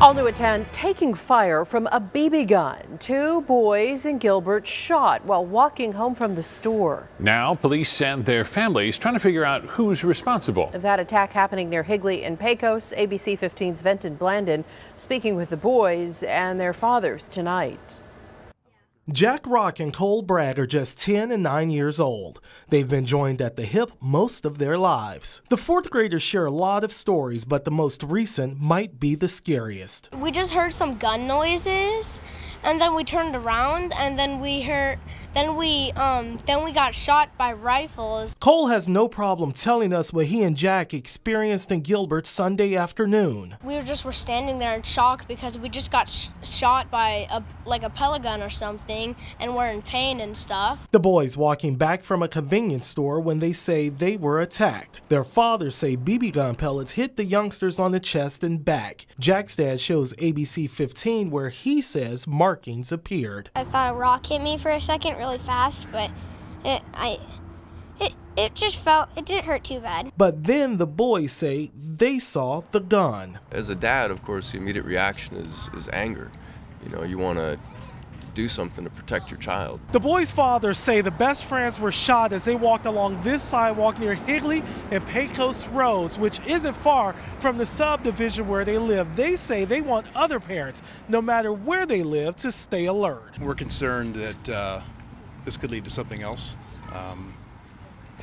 All new at 10, taking fire from a BB gun. Two boys in Gilbert shot while walking home from the store. Now, police and their families trying to figure out who's responsible. That attack happening near Higley and Pecos. ABC 15's Venton Blandon speaking with the boys and their fathers tonight. Jack Rock and Cole Bragg are just 10 and 9 years old. They've been joined at the hip most of their lives. The fourth graders share a lot of stories, but the most recent might be the scariest. We just heard some gun noises, and then we turned around, and then we heard, then we, um, then we got shot by rifles. Cole has no problem telling us what he and Jack experienced in Gilbert Sunday afternoon. We were just were standing there in shock because we just got sh shot by a like a pellet gun or something and were in pain and stuff. The boys walking back from a convenience store when they say they were attacked. Their fathers say BB gun pellets hit the youngsters on the chest and back. Jack's dad shows ABC 15 where he says markings appeared. I thought a rock hit me for a second really fast, but it, I, it, it just felt, it didn't hurt too bad. But then the boys say they saw the gun. As a dad, of course, the immediate reaction is, is anger. You know, you want to do something to protect your child. The boys' fathers say the best friends were shot as they walked along this sidewalk near Higley and Pecos Roads, which isn't far from the subdivision where they live. They say they want other parents, no matter where they live, to stay alert. We're concerned that uh, this could lead to something else, um,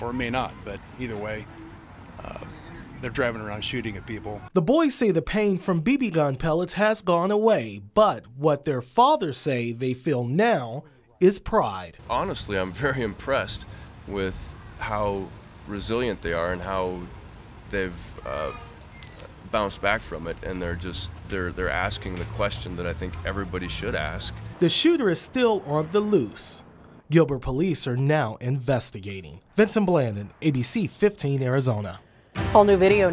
or it may not, but either way, uh, they're driving around shooting at people. The boys say the pain from BB gun pellets has gone away, but what their fathers say they feel now is pride. Honestly, I'm very impressed with how resilient they are and how they've uh, bounced back from it and they're just they're they're asking the question that I think everybody should ask. The shooter is still on the loose. Gilbert police are now investigating. Venton Blandon, ABC 15 Arizona. All new video